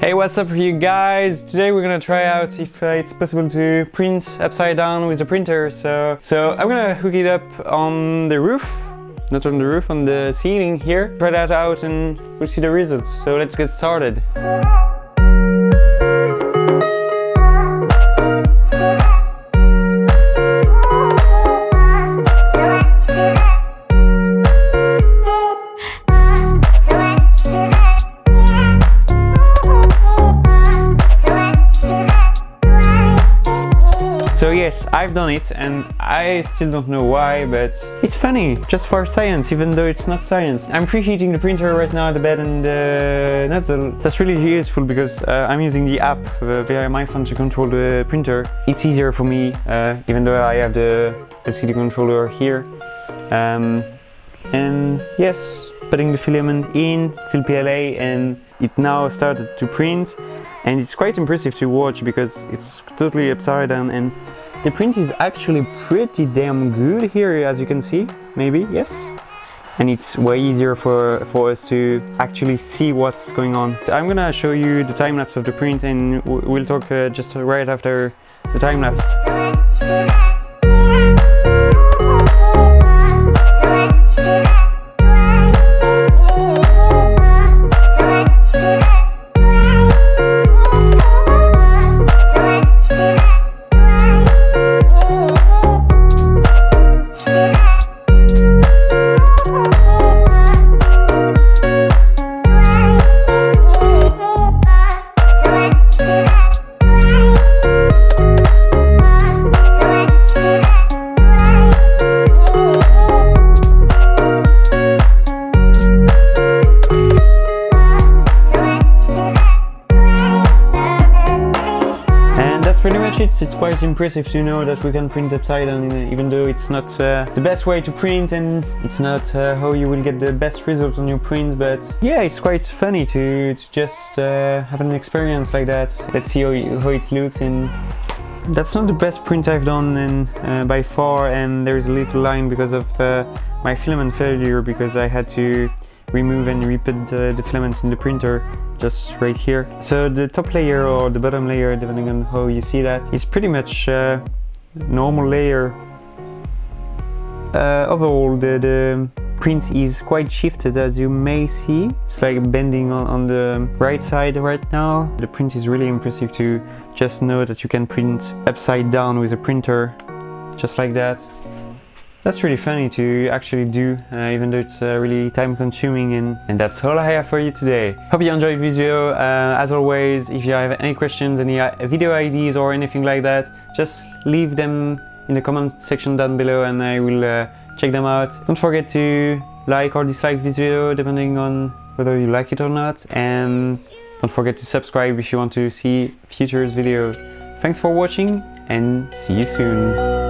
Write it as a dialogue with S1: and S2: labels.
S1: Hey, what's up you guys? Today we're gonna try out if uh, it's possible to print upside down with the printer. So, so I'm gonna hook it up on the roof, not on the roof, on the ceiling here. Try that out and we'll see the results. So let's get started. So yes, I've done it and I still don't know why, but it's funny, just for science, even though it's not science. I'm preheating the printer right now the bed and uh, that's, a, that's really useful because uh, I'm using the app uh, via my phone to control the printer. It's easier for me, uh, even though I have the LCD controller here. Um, and yes, putting the filament in, still PLA, and it now started to print and it's quite impressive to watch because it's totally upside down and the print is actually pretty damn good here as you can see maybe yes and it's way easier for, for us to actually see what's going on. I'm gonna show you the time lapse of the print and we'll talk uh, just right after the time it. It's quite impressive to know that we can print upside down even though it's not uh, the best way to print and it's not uh, how you will get the best result on your print but yeah it's quite funny to, to just uh, have an experience like that. Let's see how, how it looks and that's not the best print I've done uh, by far and there's a little line because of uh, my filament failure because I had to remove and re-put the, the filaments in the printer just right here. So the top layer or the bottom layer, depending on how you see that, is pretty much uh, normal layer. Uh, overall, the, the print is quite shifted as you may see. It's like bending on, on the right side right now. The print is really impressive to just know that you can print upside down with a printer just like that. That's really funny to actually do, uh, even though it's uh, really time consuming and, and that's all I have for you today. Hope you enjoyed the video. Uh, as always, if you have any questions, any uh, video ideas or anything like that, just leave them in the comment section down below and I will uh, check them out. Don't forget to like or dislike this video depending on whether you like it or not and don't forget to subscribe if you want to see future videos. Thanks for watching and see you soon.